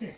Yeah.